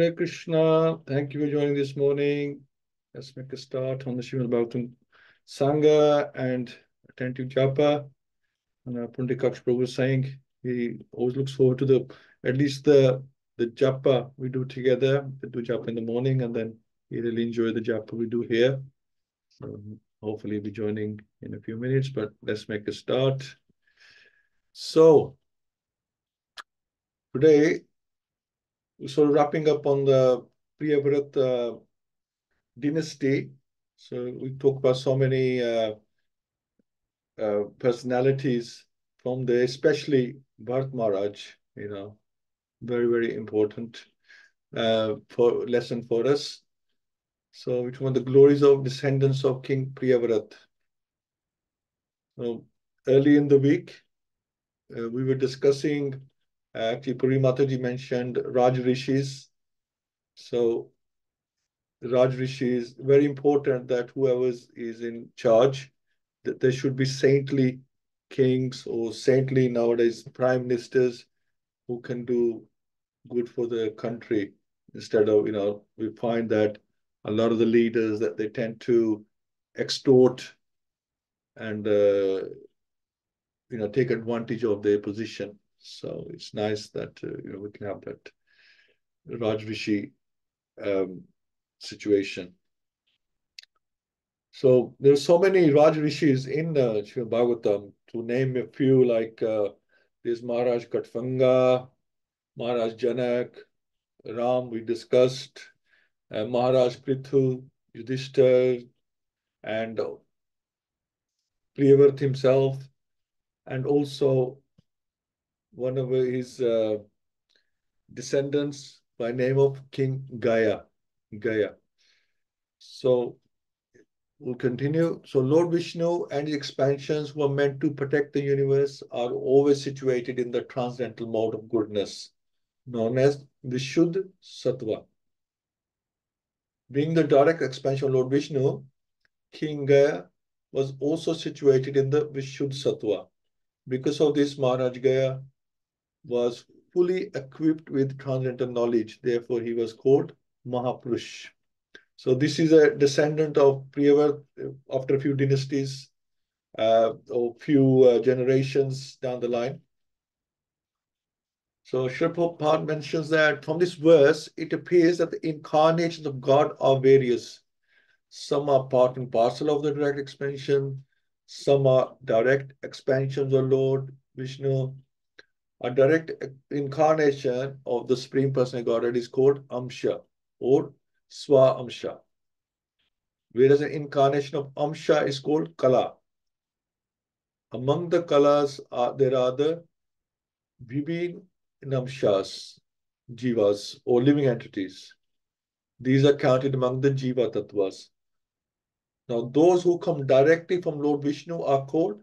Hare Krishna. Thank you for joining this morning. Let's make a start on the Srimad Bhagavatam Sangha and attentive japa. And uh, Pundikaksh Prabhu was saying he always looks forward to the at least the the japa we do together. We do japa in the morning and then he really enjoy the japa we do here. So hopefully be joining in a few minutes, but let's make a start. So today so wrapping up on the Priyavrat uh, dynasty. So we talk about so many uh, uh, personalities from the, especially Bharat Maharaj, you know, very, very important uh, for lesson for us. So which one the glories of descendants of King Priyavrat. So early in the week, uh, we were discussing Actually, Puri Mataji mentioned Raj Rishis. So Raj Rishis, very important that whoever is in charge, that there should be saintly kings or saintly nowadays prime ministers who can do good for the country instead of, you know, we find that a lot of the leaders that they tend to extort and, uh, you know, take advantage of their position. So it's nice that uh, you know we can have that Rajrishi um, situation. So there's so many Rajrishis in uh, Srimad Bhagavatam. To name a few, like uh, there's Maharaj Khatvanga, Maharaj Janak, Ram we discussed, uh, Maharaj Prithu, Yudhishthir, and Priyavrat himself, and also one of his uh, descendants by name of King Gaya. Gaya. So we'll continue. So Lord Vishnu and his expansions were meant to protect the universe are always situated in the transcendental mode of goodness, known as Vishuddha Sattva. Being the direct expansion of Lord Vishnu, King Gaya was also situated in the Vishuddha Sattva. Because of this, Maharaj Gaya was fully equipped with transcendental knowledge. Therefore, he was called Mahapurush. So this is a descendant of Priyavrat after a few dynasties uh, or few uh, generations down the line. So Srila mentions that from this verse, it appears that the incarnations of God are various. Some are part and parcel of the direct expansion. Some are direct expansions of Lord Vishnu. A direct incarnation of the Supreme Personality Godhead is called Amsha or Swa Amsha. Whereas an incarnation of Amsha is called Kala. Among the Kalas, are, there are the Vibhin Namshas, Jivas, or living entities. These are counted among the Jiva Tattvas. Now, those who come directly from Lord Vishnu are called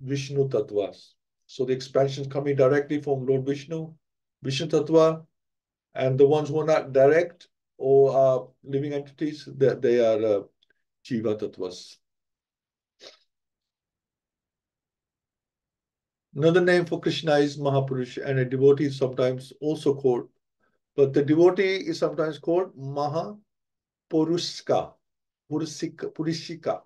Vishnu Tattvas. So the expansions coming directly from Lord Vishnu, Vishnu Tattva, and the ones who are not direct or are living entities, they, they are uh, Jiva Tattvas. Another name for Krishna is Mahapurush, and a devotee is sometimes also called, but the devotee is sometimes called Mahapurushka, Purusika, Purishika.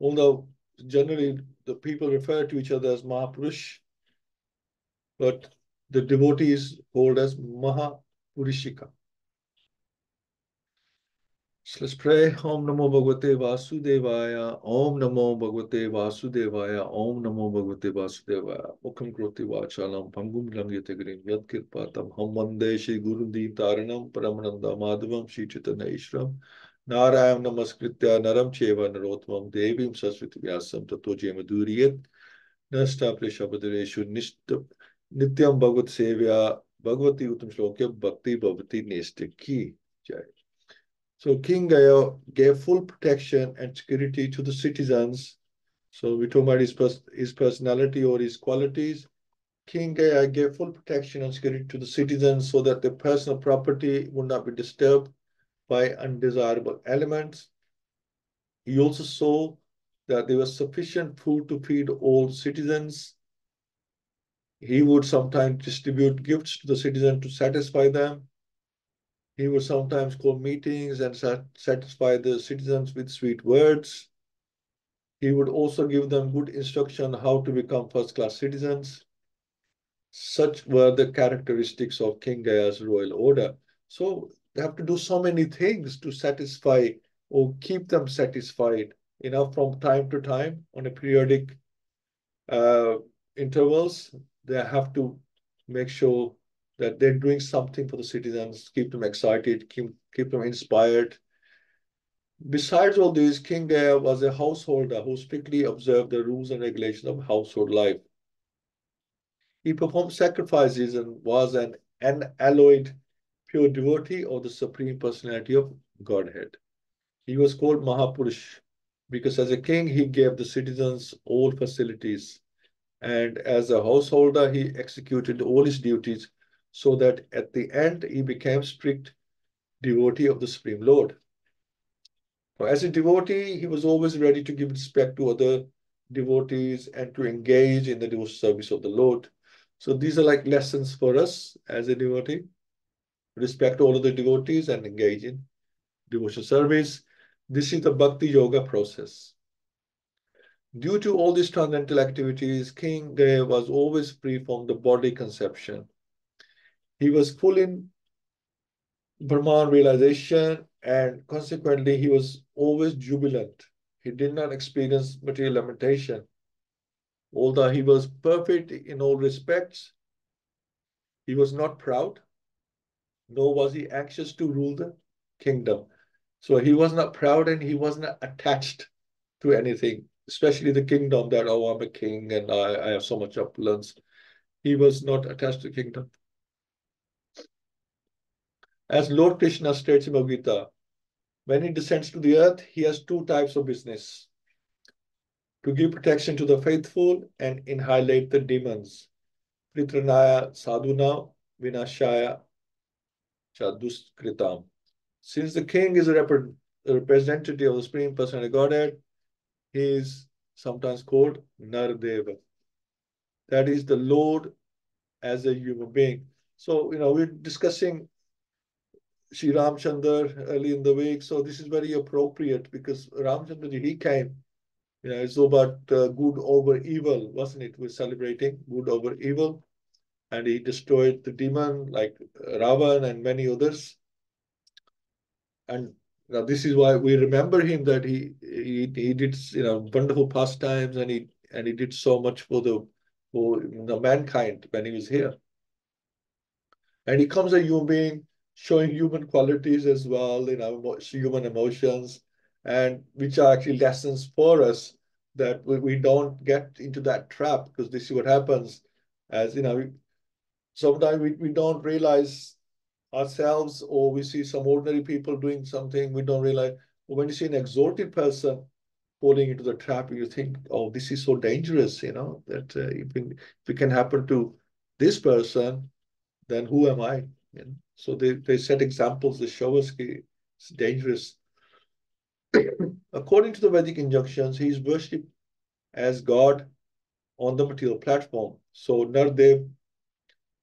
Although generally the people refer to each other as Mahapurush, but the devotees hold as Mahapurishika. So let's pray. Om Namo Bhagavate Vasudevaya. Om Namo Bhagavate Vasudevaya. Om Namo Bhagavate Vasudevaya. Mukham Kroti Vachalam Pangum Langyate Grim Yad Kirpatam Ham Vande Shri Guru Taranam Paramananda Madhavam Shri Chaitanya Ishram Narayan नमस्कृत्य नरम चेव नरोत्तम देवीं सरस्वती व्यासम तत्व GeM दूरियत न स्थाप्य शब्देशु नित्यम भगवत सेव्या भगवती उत्तम श्लोक भक्ति भवती नेस्टिकी जय So King Gaya gave full protection and security to the citizens. So we talk about his, pers his personality or his qualities. King Gaya gave full protection and security to the citizens so that their personal property would not be disturbed by undesirable elements. He also saw that there was sufficient food to feed all citizens. He would sometimes distribute gifts to the citizens to satisfy them. He would sometimes call meetings and sat satisfy the citizens with sweet words. He would also give them good instruction how to become first-class citizens. Such were the characteristics of King Gaya's royal order. So they have to do so many things to satisfy or keep them satisfied, you know, from time to time on a periodic uh, intervals. They have to make sure that they're doing something for the citizens, keep them excited, keep, keep them inspired. Besides all this, King Gaya was a householder who strictly observed the rules and regulations of household life. He performed sacrifices and was an unalloyed pure devotee of the Supreme Personality of Godhead. He was called Mahapurush because as a king, he gave the citizens all facilities. And as a householder, he executed all his duties so that at the end, he became strict devotee of the Supreme Lord. As a devotee, he was always ready to give respect to other devotees and to engage in the devotional service of the Lord. So these are like lessons for us as a devotee. Respect all of the devotees and engage in devotional service. This is the Bhakti Yoga process. Due to all these transcendental activities, King Gaya was always free from the body conception. He was full in Brahman realization and consequently he was always jubilant. He did not experience material lamentation. Although he was perfect in all respects, he was not proud, nor was he anxious to rule the kingdom. So he was not proud and he was not attached to anything, especially the kingdom that, oh, I'm a king and I, I have so much opulence. He was not attached to kingdom. As Lord Krishna states in Bhagavad Gita, when he descends to the earth, he has two types of business to give protection to the faithful and annihilate the demons. Pritranaya sadhuna vinashaya chaduskritam. Since the king is a, rep representative of the Supreme Personality of Godhead, he is sometimes called Nardeva. That is the Lord as a human being. So, you know, we're discussing Sri Ramchandra early in the week. So this is very appropriate because Ramchandra, he came you know, it's about uh, good over evil, wasn't it? We're celebrating good over evil. And he destroyed the demon like Ravan and many others. And now this is why we remember him that he he, he did you know wonderful pastimes and he and he did so much for the for the mankind when he was here. And he comes a human being showing human qualities as well, you know, human emotions, and which are actually lessons for us that we, we don't get into that trap because this is what happens as you know sometimes we, we don't realize ourselves or we see some ordinary people doing something we don't realize when you see an exalted person falling into the trap you think oh this is so dangerous you know that uh, if, it, if it can happen to this person then who am i you know? so they, they set examples that show us it's dangerous According to the Vedic injunctions, he is worshipped as God on the material platform. So Nardev,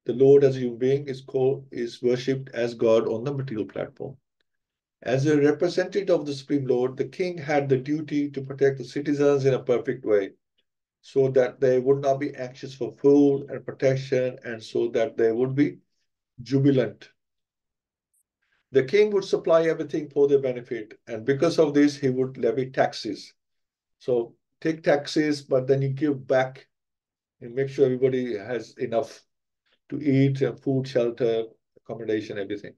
the Lord as a human being, is called is worshipped as God on the material platform. As a representative of the Supreme Lord, the king had the duty to protect the citizens in a perfect way, so that they would not be anxious for food and protection, and so that they would be jubilant the king would supply everything for their benefit. And because of this, he would levy taxes. So take taxes, but then you give back and make sure everybody has enough to eat, food, shelter, accommodation, everything.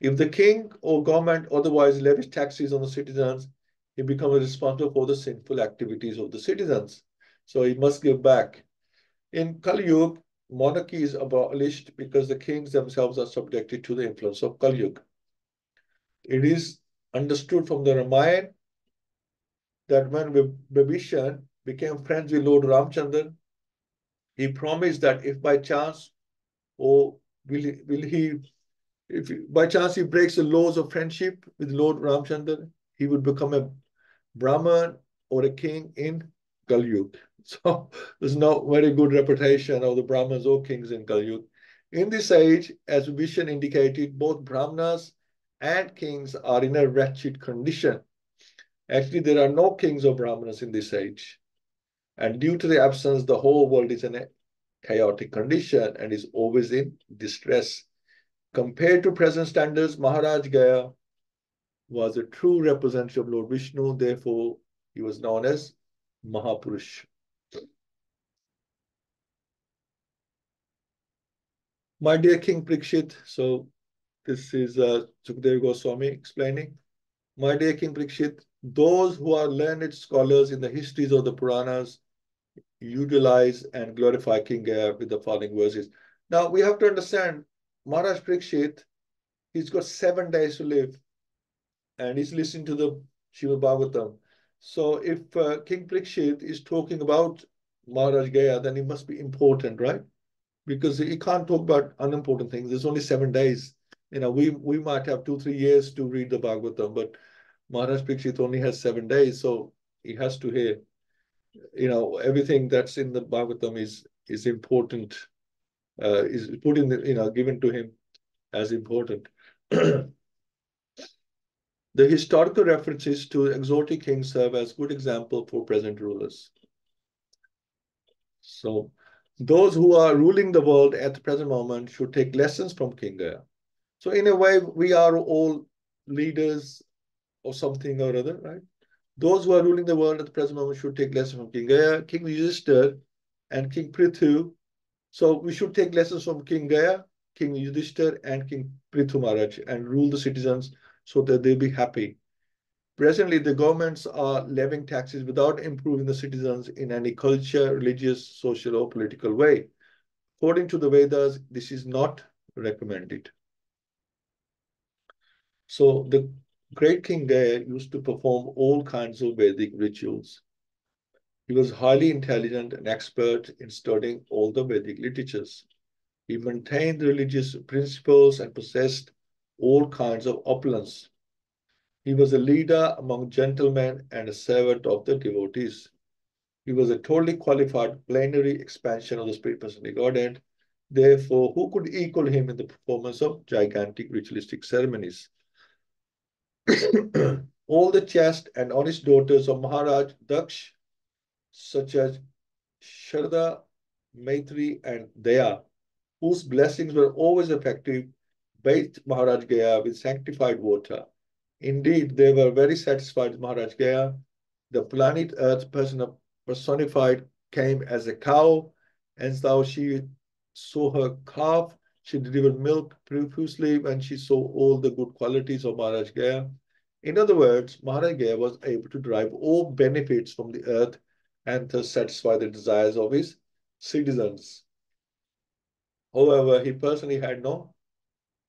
If the king or government otherwise levies taxes on the citizens, he becomes responsible for the sinful activities of the citizens. So he must give back. In Kali Yuga, monarchy is abolished because the kings themselves are subjected to the influence of Kali Yuga. It is understood from the Ramayana that when Vibhishan became friends with Lord Ramchandra, he promised that if by chance, or will he, will he if by chance he breaks the laws of friendship with Lord Ramchandra, he would become a Brahman or a king in Kali Yuga. So there's no very good reputation of the Brahmins or kings in Kali In this age, as Vibhishan indicated, both Brahmanas and kings are in a wretched condition. Actually, there are no kings or Brahmanas in this age. And due to the absence, the whole world is in a chaotic condition and is always in distress. Compared to present standards, Maharaj Gaya was a true representative of Lord Vishnu. Therefore, he was known as Mahapurush. My dear King Prikshit, so this is uh, Goswami explaining. My dear King Prikshit, those who are learned scholars in the histories of the Puranas utilize and glorify King Gaya with the following verses. Now, we have to understand Maharaj Prikshit, he's got seven days to live and he's listening to the Shiva Bhagavatam. So if uh, King Prikshit is talking about Maharaj Gaya, then it must be important, right? because he can't talk about unimportant things. There's only seven days. You know, we we might have two, three years to read the Bhagavatam, but Maharaj Prikshit only has seven days, so he has to hear. You know, everything that's in the Bhagavatam is is important, uh, is put in the, you know, given to him as important. the historical references to exotic kings serve as good example for present rulers. So those who are ruling the world at the present moment should take lessons from King Gaya. So in a way, we are all leaders or something or other, right? Those who are ruling the world at the present moment should take lessons from King Gaya, King Yudhishthir, and King Prithu. So we should take lessons from King Gaya, King Yudhishthir, and King Prithu Maharaj and rule the citizens so that they be happy. Presently, the governments are levying taxes without improving the citizens in any culture, religious, social, or political way. According to the Vedas, this is not recommended. So the great King Gaya used to perform all kinds of Vedic rituals. He was highly intelligent and expert in studying all the Vedic literatures. He maintained religious principles and possessed all kinds of opulence. He was a leader among gentlemen and a servant of the devotees. He was a totally qualified plenary expansion of the Spirit Personality Godhead. Therefore, who could equal him in the performance of gigantic ritualistic ceremonies? All the chaste and honest daughters of Maharaj Daksh, such as Shraddha, Maitri, and Daya, whose blessings were always effective, bathed Maharaj Gaya with sanctified water Indeed, they were very satisfied with Maharaj Gaya. The planet Earth person personified came as a cow, and thou she saw her calf. She delivered milk profusely when she saw all the good qualities of Maharaj Gaya. In other words, Maharaj Gaya was able to derive all benefits from the earth and thus satisfy the desires of his citizens. However, he personally had no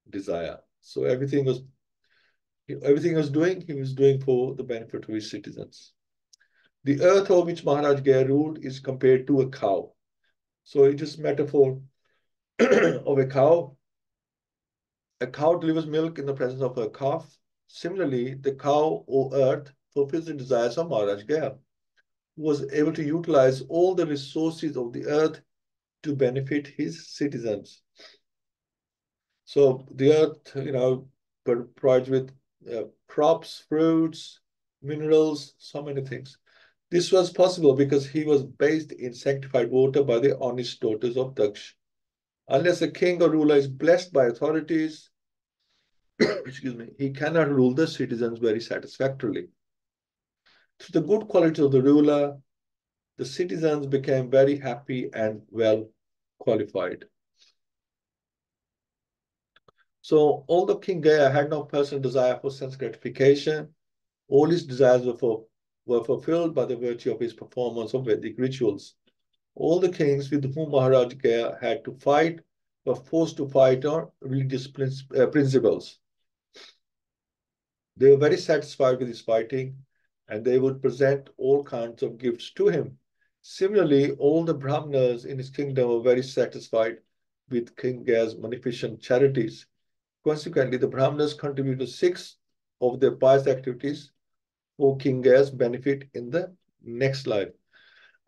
desire. So everything was everything he was doing, he was doing for the benefit of his citizens. The earth on which Maharaj Gaya ruled is compared to a cow. So it is metaphor of a cow. A cow delivers milk in the presence of her calf. Similarly, the cow or earth fulfills the desires of Maharaj Gaya, who was able to utilize all the resources of the earth to benefit his citizens. So the earth, you know, provides with uh, crops, fruits, minerals, so many things. This was possible because he was bathed in sanctified water by the honest daughters of Daksh. Unless a king or ruler is blessed by authorities, excuse me, he cannot rule the citizens very satisfactorily. Through the good quality of the ruler, the citizens became very happy and well qualified. So although King Gaya had no personal desire for sense gratification, all his desires were, for, were fulfilled by the virtue of his performance of Vedic rituals. All the kings with whom Maharaj Gaya had to fight were forced to fight on religious uh, principles. They were very satisfied with his fighting and they would present all kinds of gifts to him. Similarly, all the Brahmanas in his kingdom were very satisfied with King Gaya's magnificent charities. Consequently, the Brahmanas contributed six of their pious activities for King Gaya's benefit in the next life.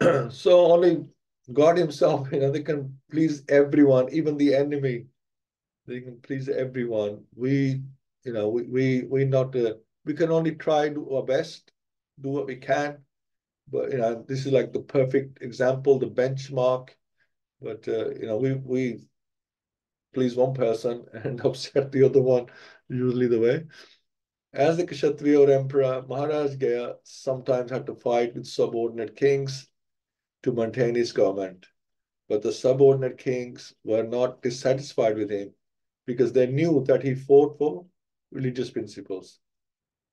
so only God Himself, you know, they can please everyone, even the enemy. They can please everyone. We, you know, we we we not uh, we can only try do our best, do what we can. But you know, this is like the perfect example, the benchmark. But uh, you know, we we please one person and upset the other one, usually the way. As the Kshatriya or emperor, Maharaj Gaya sometimes had to fight with subordinate kings to maintain his government. But the subordinate kings were not dissatisfied with him because they knew that he fought for religious principles.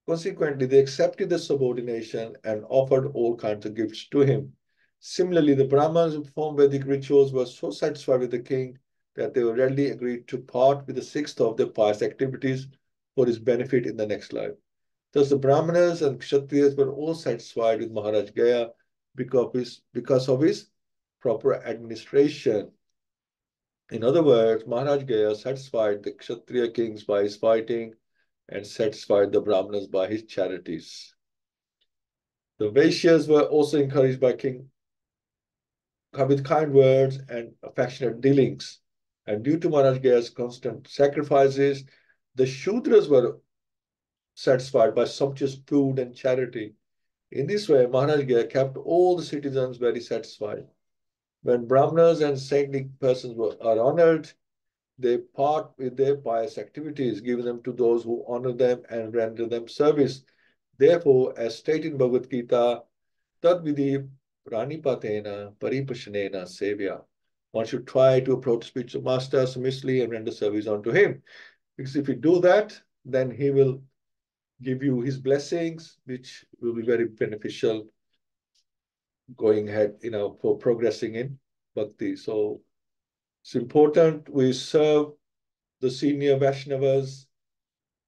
Consequently, they accepted the subordination and offered all kinds of gifts to him. Similarly, the Brahmins who performed Vedic rituals were so satisfied with the king that they readily agreed to part with the sixth of their pious activities for his benefit in the next life. Thus, the Brahmanas and Kshatriyas were all satisfied with Maharaj Gaya because of his, because of his proper administration. In other words, Maharaj Gaya satisfied the Kshatriya kings by his fighting and satisfied the Brahmanas by his charities. The Vaishyas were also encouraged by King with kind words and affectionate dealings. And due to Maharaj Gaya's constant sacrifices, the Shudras were satisfied by sumptuous food and charity. In this way, Maharaj kept all the citizens very satisfied. When Brahmanas and saintly persons were, are honored, they part with their pious activities, giving them to those who honor them and render them service. Therefore, as stated in Bhagavad Gita, Tad vidhi pranipatena pariprashnena sevya. One should try to approach spiritual master submissively and render service unto him. Because if you do that, then he will give you his blessings, which will be very beneficial going ahead, you know, for progressing in bhakti. So it's important we serve the senior Vaishnavas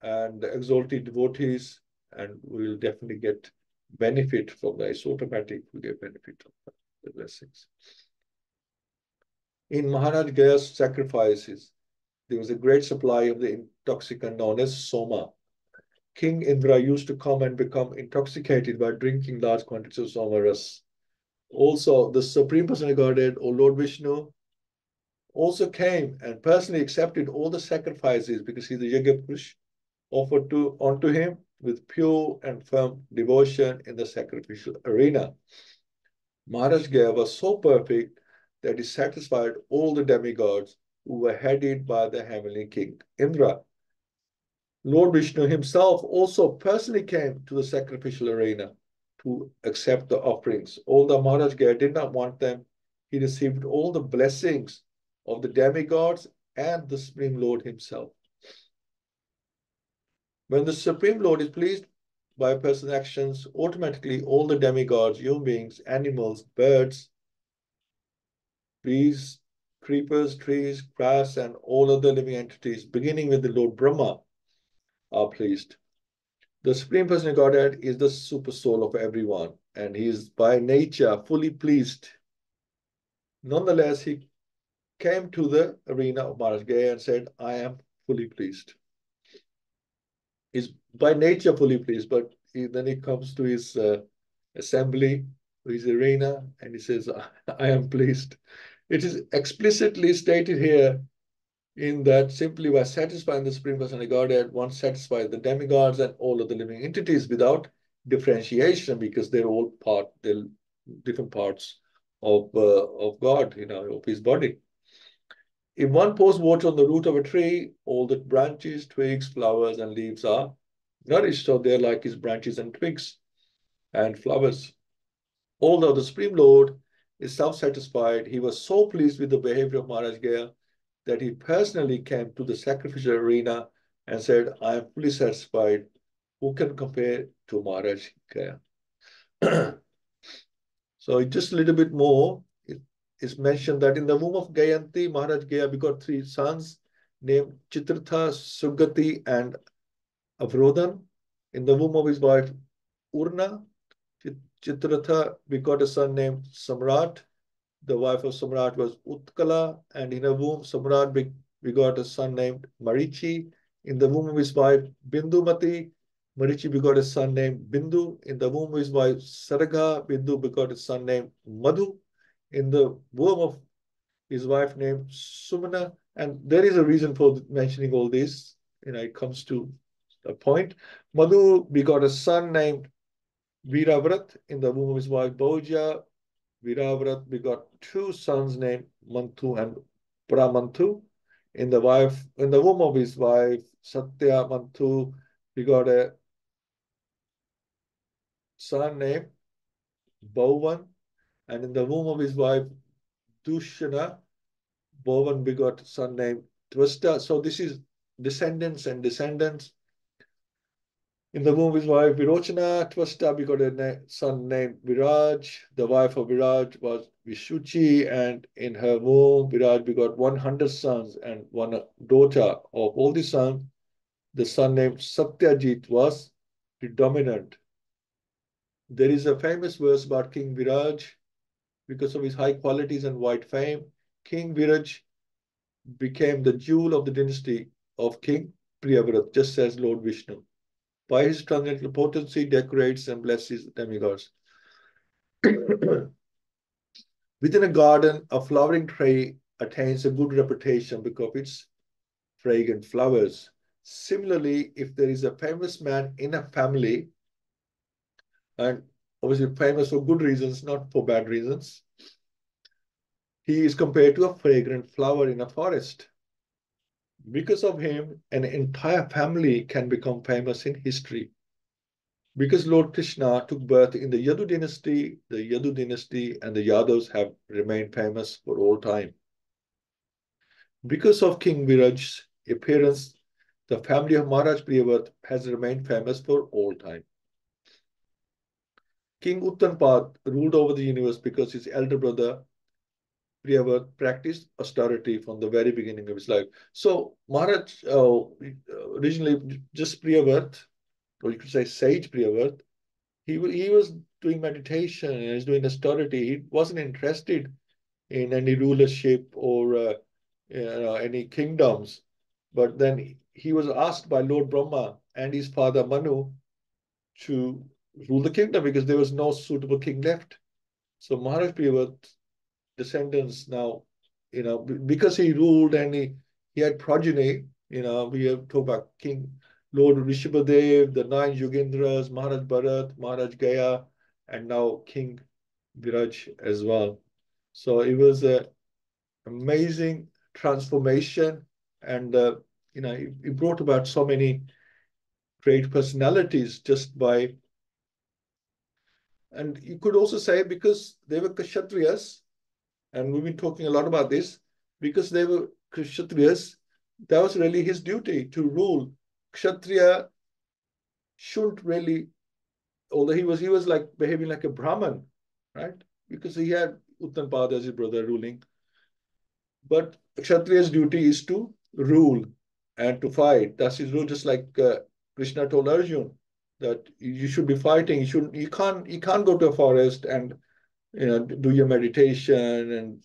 and the exalted devotees, and we'll definitely get benefit from that. It's automatic, we get benefit from the blessings. In Maharaj Gaya's sacrifices, there was a great supply of the intoxicant known as Soma. King Indra used to come and become intoxicated by drinking large quantities of Soma ras. Also, the Supreme Personality Godhead, or Lord Vishnu, also came and personally accepted all the sacrifices because he's the Yajna Purush offered to onto him with pure and firm devotion in the sacrificial arena. Maharaj Gaya was so perfect that he satisfied all the demigods who were headed by the heavenly king Indra. Lord Vishnu himself also personally came to the sacrificial arena to accept the offerings. Although Maharaj Gaya did not want them, he received all the blessings of the demigods and the Supreme Lord himself. When the Supreme Lord is pleased by a person's actions, automatically all the demigods, human beings, animals, birds, bees, creepers, trees, grass, and all other living entities, beginning with the Lord Brahma, are pleased. The Supreme Person of Godhead is the super soul of everyone, and he is by nature fully pleased. Nonetheless, he came to the arena of Maharaj Gaya and said, I am fully pleased. He's by nature fully pleased, but he, then he comes to his uh, assembly, his arena, and he says, I am pleased. It is explicitly stated here in that simply by satisfying the Supreme Personality Godhead, one satisfies the demigods and all of the living entities without differentiation because they're all part, they're different parts of, uh, of God, you know, of his body. If one pours water on the root of a tree, all the branches, twigs, flowers, and leaves are nourished, so they're like his branches and twigs and flowers. Although the Supreme Lord is self-satisfied. He was so pleased with the behavior of Maharaj Gaya that he personally came to the sacrificial arena and said, I am fully satisfied. Who can compare to Maharaj Gaya? so just a little bit more, it is mentioned that in the womb of Gayanti, Maharaj Gaya begot three sons named Chitratha, Sugati, and Avrodhan. In the womb of his wife Urna, Chitratha begot a son named Samrat. The wife of Samrat was Utkala, and in her womb, Samrat begot a son named Marichi. In the womb of his wife Bindumati, Marichi begot a son named Bindu. In the womb of his wife Saraga, Bindu begot a son named Madhu. in the womb of his wife named Sumana. And there is a reason for mentioning all this. You know, it comes to a point. Madhu begot a son named Viravrat in the womb of his wife Bhoja. Viravrat begot two sons named Manthu and Pramanthu. In the wife, in the womb of his wife Satya Manthu begot a son named Bhavan. And in the womb of his wife Dushana, Bhavan begot son named Twista. So this is descendants and descendants. In the womb his wife Virochana, Twasta begot a son named Viraj. The wife of Viraj was Vishuchi, and in her womb Viraj begot 100 sons and one daughter. Of all the sons, the son named Satyajit was predominant. There is a famous verse about King Viraj because of his high qualities and wide fame. King Viraj became the jewel of the dynasty of King Priyavrat, just as Lord Vishnu. By his transcendental potency, decorates and blesses demigods. Within a garden, a flowering tree attains a good reputation because of its fragrant flowers. Similarly, if there is a famous man in a family, and obviously famous for good reasons, not for bad reasons, he is compared to a fragrant flower in a forest. Because of him, an entire family can become famous in history. Because Lord Krishna took birth in the Yadu dynasty, the Yadu dynasty and the Yadavs have remained famous for all time. Because of King Viraj's appearance, the family of Maharaj Priyavrat has remained famous for all time. King Uttanpad ruled over the universe because his elder brother Priyavrat practiced austerity from the very beginning of his life. So Maharaj, uh, originally just Priyavrat, or you could say sage Priyavrat, he, he was doing meditation and he's doing austerity. He wasn't interested in any rulership or uh, you know, any kingdoms. But then he was asked by Lord Brahma and his father Manu to rule the kingdom because there was no suitable king left. So Maharaj Priyavrat descendants now, you know, because he ruled and he, he had progeny, you know, we have talked about King Lord Rishabhadev, the nine Yogendras, Maharaj Bharat, Maharaj Gaya, and now King Viraj as well. So it was an amazing transformation and, uh, you know, it brought about so many great personalities just by and you could also say because they were Kshatriyas, and we've been talking a lot about this, because they were Kshatriyas, that was really his duty to rule. Kshatriya shouldn't really, although he was he was like behaving like a Brahman, right? Because he had Uttanpada as his brother ruling. But Kshatriya's duty is to rule and to fight. That's his rule, just like uh, Krishna told Arjun that you should be fighting. You should you can't you can't go to a forest and you know do your meditation and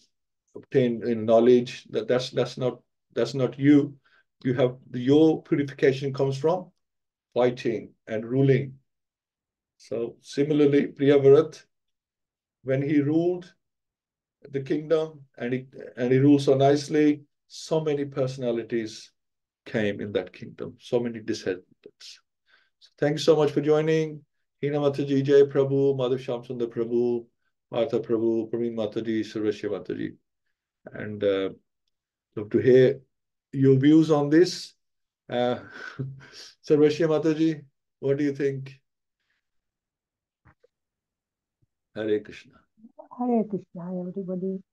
obtain knowledge. That that's that's not that's not you. You have your purification comes from fighting and ruling. So similarly, Priyavrat, when he ruled the kingdom and he and he ruled so nicely, so many personalities came in that kingdom, so many descendants. Thank you so much for joining. Hina Mataji, Jay Prabhu, Madhav Shamsundar Prabhu, Martha Prabhu, Praveen Mataji, Sarvashya Mataji. And uh, love to hear your views on this. Uh, Sarvashya Mataji, what do you think? Hare Krishna. Hare Krishna, everybody.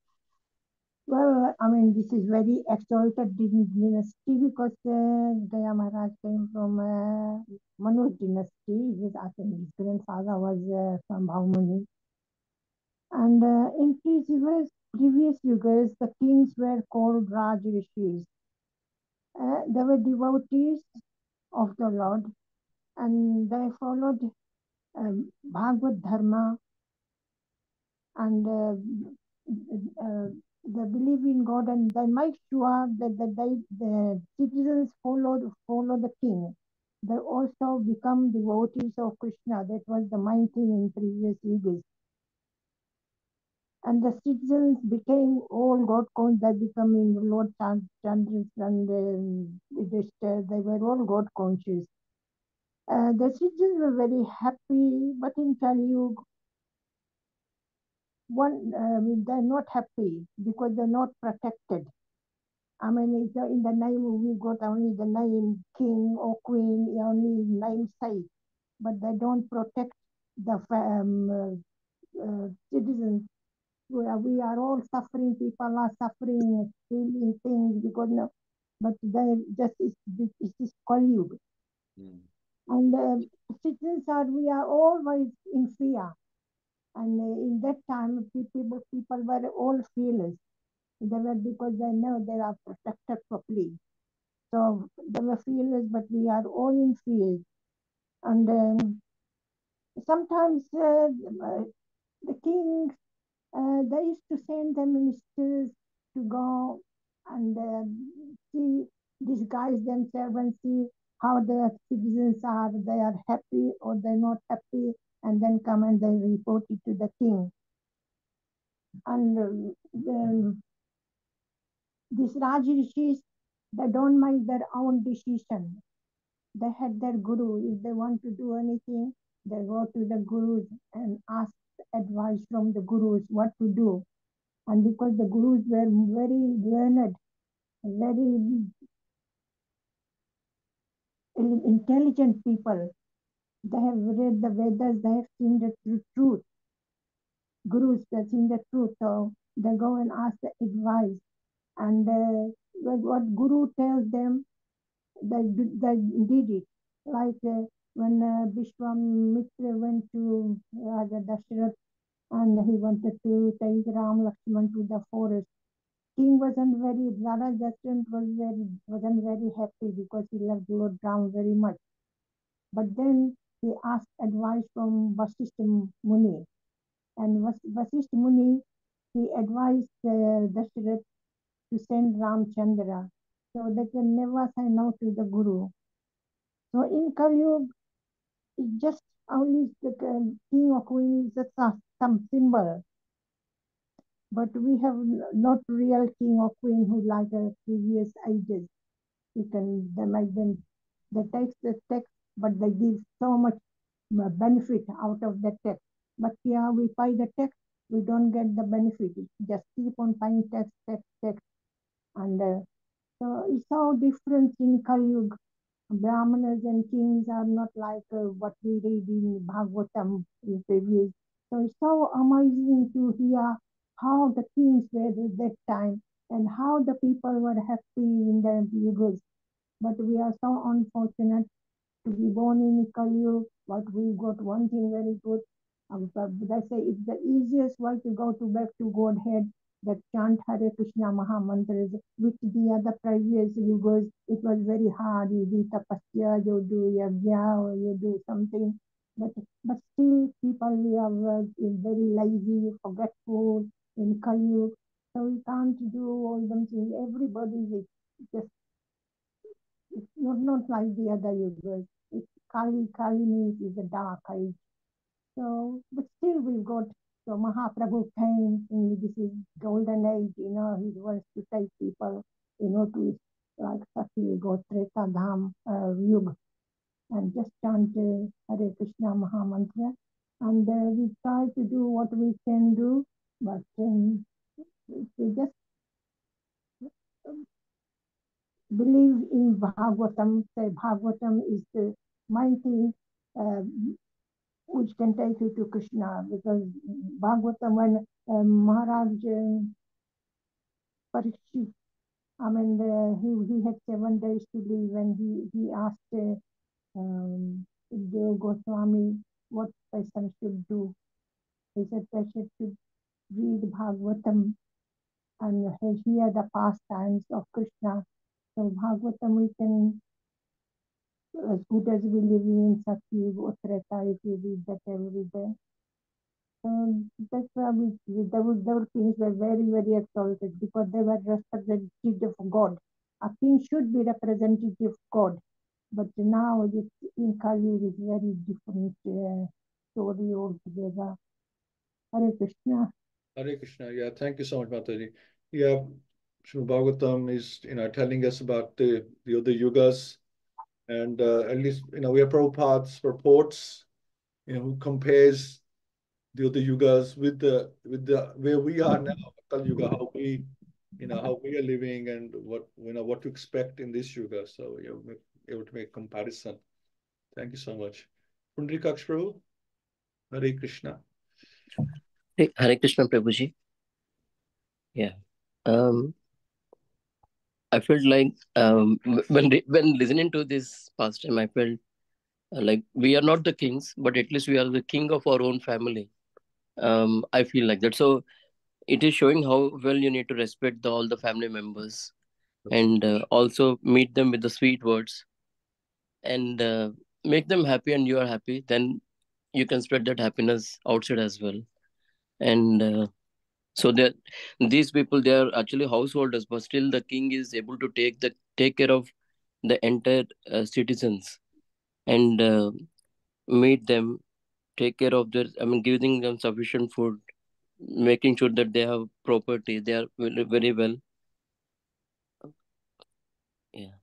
Well, I mean, this is very exalted dynasty because uh, Gaya Maharaj came from uh, Manu dynasty. His, I think his grandfather was uh, from Bhaumani. And uh, in previous, previous yugas, the kings were called Raj Rishis. Uh, they were devotees of the Lord and they followed um, Bhagavad Dharma and uh, uh, they believe in God and they make sure that, that they, the citizens follow, follow the king. They also become devotees of Krishna. That was the main thing in previous yugas. And the citizens became all God conscious. They becoming Lord Chan- Chandras and um, Yudhishthir. They were all God conscious. Uh, the citizens were very happy, but in Kali one um, they're not happy because they're not protected. I mean, uh, in the name we got only the name king or queen, only name sake, but they don't protect the um, uh, uh, citizens. We are, we are all suffering. People are suffering, feeling things because no, but they just it's, it's this Kali Mm. and uh, citizens are we are always in fear and uh, in that time people people were all fearless they were because they know they are protected properly so they were fearless but we are all in fear and um, sometimes uh, the kings uh, they used to send the ministers to go and uh, see, disguise themselves and see how the citizens are. They are happy or they're not happy, and then come and they report it to the king. And um, the, these Raj they don't make their own decision. They had their guru. If they want to do anything, they go to the gurus and ask advice from the gurus what to do. And because the gurus were very learned, very intelligent people, they have read the Vedas, they have seen the tru- truth. Gurus, have seen the truth, so they go and ask the advice. And uh, what, what Guru tells them, they, they did it. Like uh, when uh, Vishwamitra went to Raja Dasharath and he wanted to take Ram Lakshman to the forest. King wasn't very, Raja Dasharath was very, wasn't very happy because he loved Lord Ram very much. But then he asked advice from Vasishtha Muni. And Vas- Vasishtha Muni, he advised uh, Dasharath to send Ramchandra. So that they can never say no to the Guru. So in Kali just only the king or queen is just some symbol. But we have not real king or queen who like the previous ages. You can, they make the text, but they give so much uh, benefit out of the text. But here we buy the text, we don't get the benefit. It just keep on buying text, text, text. And uh, so it's so different in Kali Yuga. Brahmanas and kings are not like uh, what we read in Bhagavatam in previous. So it's so amazing to hear how the kings were at that time and how the people were happy in the yugas. But we are so unfortunate to be born in Kali Yuga, but we got one thing very good. Um, they say it's the easiest way to go to back to Godhead that chant Hare Krishna Maha Mantras, which the other previous yugas, it was very hard. You do tapasya, you do yajna, or you do something. But, but still people we are very lazy, forgetful in Kali So we can't do all them things. Everybody is just it's not, not like the other yugas. It's Kali, Kali means is a dark age. So, but still we've got, so Mahaprabhu came in this is golden age, you know, he wants to take people, you know, to like Sati, go Dham, uh, Yug, and just chant uh, Hare Krishna Maha Mantra. And uh, we try to do what we can do, but um, we just believe in Bhagavatam, say Bhagavatam is the mighty uh, which can take you to Krishna because Bhagavatam when uh, Maharaj um, Parikshit, I mean uh, he he had seven days to live and he he asked uh, um, Goswami what person should do. He said person should read Bhagavatam and hear the pastimes of Krishna. So Bhagavatam we can as good as we live in Satyug or Treta if we read that every day. Um, that's why we, there were, kings were very, very exalted because they were representative of God. A king should be representative of God. But now this in Kali is very different uh, story altogether. Hare Krishna. Hare Krishna. Yeah, thank you so much, Mataji. Yeah, Srimad Bhagavatam is, you know, telling us about the, the other yugas. And uh, at least, you know, we have Prabhupada's reports, you know, who compares the other yugas with the with the where we are now, Kal Yuga, how we, you know, how we are living and what you know what to expect in this yuga. So you're able to make comparison. Thank you so much. Pundrikaksh Prabhu, Hare Krishna. Hare Krishna Prabhuji. Yeah. Um, I felt like um, when when listening to this pastime, I felt uh, like we are not the kings, but at least we are the king of our own family. Um, I feel like that. So it is showing how well you need to respect the, all the family members and uh, also meet them with the sweet words and uh, make them happy and you are happy then you can spread that happiness outside as well and uh, so that these people they are actually householders but still the king is able to take the take care of the entire uh, citizens and uh, meet them take care of their i mean giving them sufficient food making sure that they have property they are very well yeah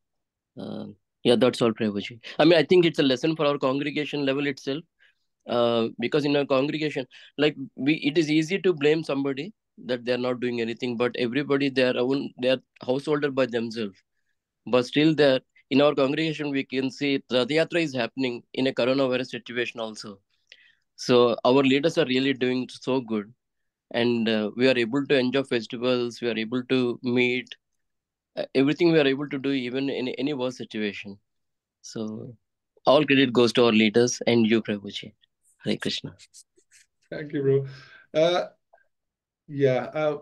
uh, yeah that's all Prabhuji. i mean i think it's a lesson for our congregation level itself uh, because in a congregation like we it is easy to blame somebody that they are not doing anything but everybody they are own they are householder by themselves. But still there in our congregation we can see Rathayatra is happening in a coronavirus situation also. So our leaders are really doing so good. And uh, we are able to enjoy festivals we are able to meet uh, everything we are able to do even in any worse situation. So all credit goes to our leaders and you prabhuji. Hare krishna. Thank you bro. Uh, yeah uh,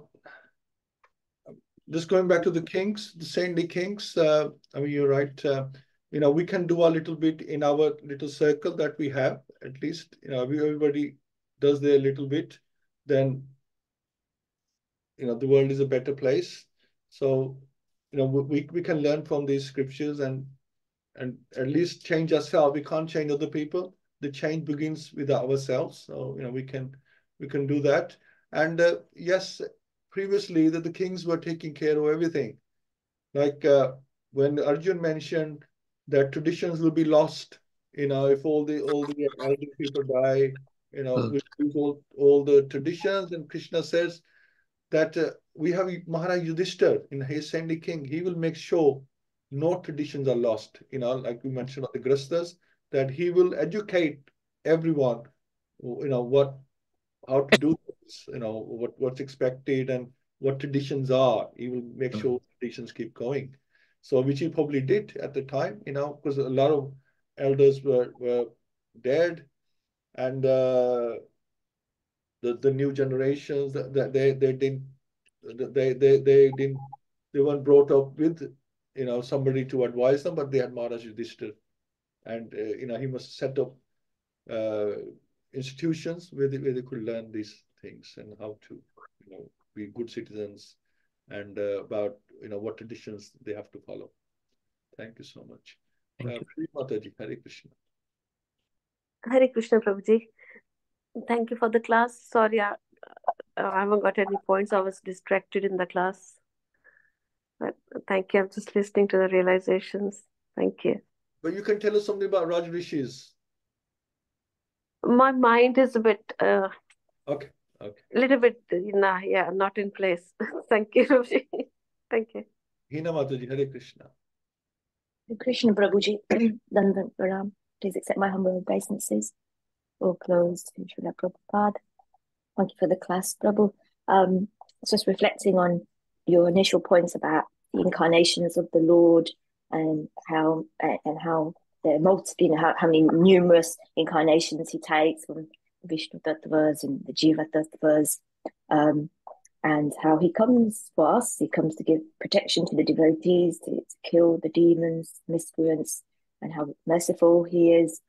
just going back to the kings the saintly kings uh, i mean you're right uh, you know we can do a little bit in our little circle that we have at least you know everybody does their little bit then you know the world is a better place. So you know we, we can learn from these scriptures and and at least change ourselves. We can't change other people. The change begins with ourselves. So you know we can we can do that and uh, yes previously that the kings were taking care of everything like uh, when arjun mentioned that traditions will be lost you know if all the all the elder people die you know we lose all, all the traditions and krishna says that uh, we have Maharaj Yudhishthir in his saintly king. He will make sure no traditions are lost. You know, like we mentioned of the Grasthas, that he will educate everyone, you know, what, how to do you know, what, what's expected and what traditions are. He will make mm-hmm. sure traditions keep going. So, which he probably did at the time, you know, because a lot of elders were, were dead and uh, the, the new generations that, that they they didn't they they they didn't they weren't brought up with you know somebody to advise them, but they had Maharaj Yudhishthir, and uh, you know he must set up uh, institutions where they, where they could learn these things and how to you know be good citizens and uh, about you know what traditions they have to follow. Thank you so much. Thank uh, you. Mataji, Hare Krishna. Hare Krishna, Prabhuji. Thank you for the class. Sorry, I, I haven't got any points. I was distracted in the class. But thank you. I'm just listening to the realizations. Thank you. But you can tell us something about Raj Rishis. My mind is a bit. Uh, okay. Okay. A little bit, you know, yeah, not in place. thank you. thank you. Hina Mataji, Hare Krishna. Hare Krishna Prabhuji, Dandavat Pranam. Please accept my humble obeisances all closed in Srila Prabhupada. Thank you for the class, Prabhu. Um, just reflecting on your initial points about the incarnations of the Lord and how and how there multi, you know, how, how many numerous incarnations he takes from Vishnu Tattvas and the Jiva Tattvas, um, and how he comes for us. He comes to give protection to the devotees, to, to kill the demons, miscreants, and how merciful he is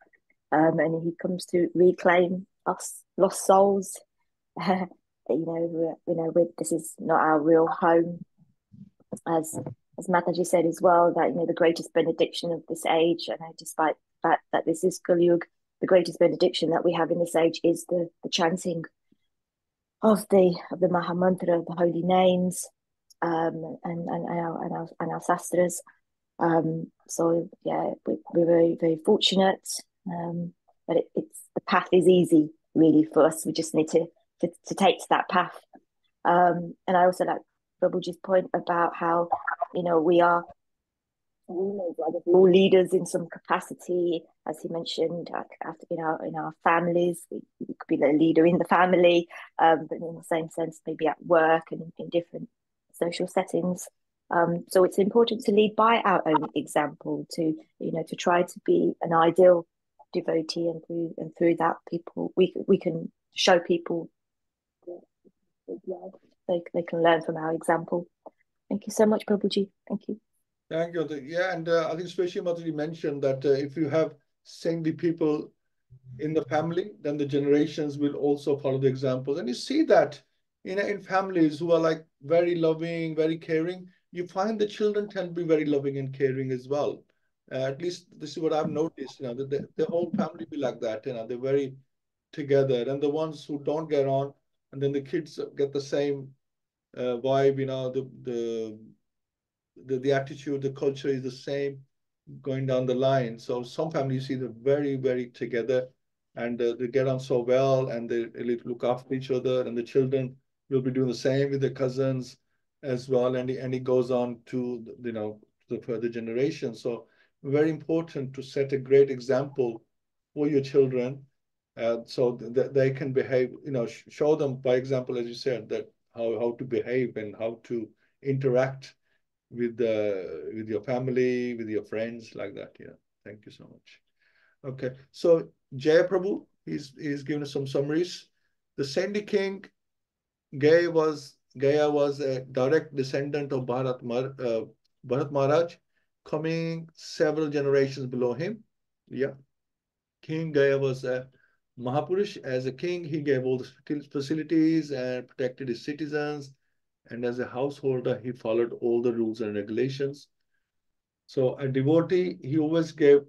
um, and he comes to reclaim us lost souls. you know, you know, this is not our real home, as as Mataji said as well. That you know, the greatest benediction of this age, and despite the fact that this is Kali the greatest benediction that we have in this age is the the chanting of the of the Mahamantra the holy names um, and, and, and, our, and, our, and our sastras. Um, so yeah, we, we're very, very fortunate. Um, but it, it's the path is easy really for us. We just need to to, to take to that path. Um, and I also like Prabhuji's point about how, you know, we are all leaders in some capacity, as he mentioned, in our in our families, we, we could be a leader in the family, um, but in the same sense, maybe at work and in, different social settings. Um, so it's important to lead by our own example, to you know, to try to be an ideal devotee, and through and through that, people we we can show people they they can learn from our example. Thank you so much, Prabhuji. Thank you. Thank you. Yeah, and uh, I think especially Mataji mentioned that uh, if you have saintly people in the family, then the generations will also follow the examples. And you see that in, in families who are like very loving, very caring, you find the children tend to be very loving and caring as well. Uh, at least this is what I've noticed, you know, the, the whole family be like that, you know, they're very together. And the ones who don't get on, and then the kids get the same uh, vibe, you know, the, the the, the attitude, the culture is the same going down the line. So some families see they're very, very together and uh, they get on so well and they look after each other and the children will be doing the same with their cousins as well. And, and it goes on to, you know, the further generation. So very important to set a great example for your children uh, so that they can behave, you know, show them by example, as you said, that how, how to behave and how to interact with uh, with your family, with your friends, like that. Yeah. Thank you so much. Okay. So Jaya Prabhu, he's he's given us some summaries. The Sandy King, Gaya was Gaya was a direct descendant of Bharat, Mar, uh, Bharat Maharaj, coming several generations below him. Yeah. King Gaya was a Mahapurush. As a king, he gave all the facilities and protected his citizens and as a householder, he followed all the rules and regulations. So a devotee, he always gave,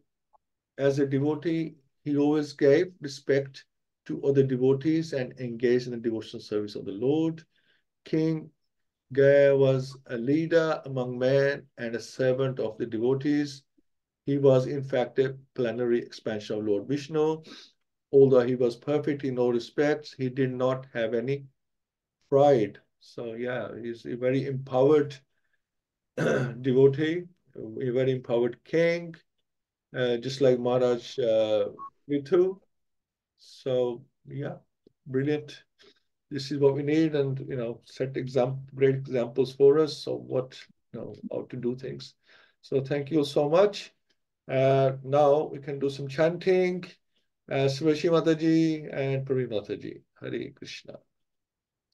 as a devotee, he always gave respect to other devotees and engaged in the devotional service of the Lord. King Gaya was a leader among men and a servant of the devotees. He was, in fact, a plenary expansion of Lord Vishnu. Although he was perfect in all respects, he did not have any pride so yeah, he's a very empowered devotee, a very empowered king, uh, just like Maharaj uh, Prithu. So yeah, brilliant. This is what we need, and you know, set example, great examples for us of what you know how to do things. So thank you so much. Uh, now we can do some chanting. Uh, Srivashi Mataji and Praveen Mataji. Hare Krishna.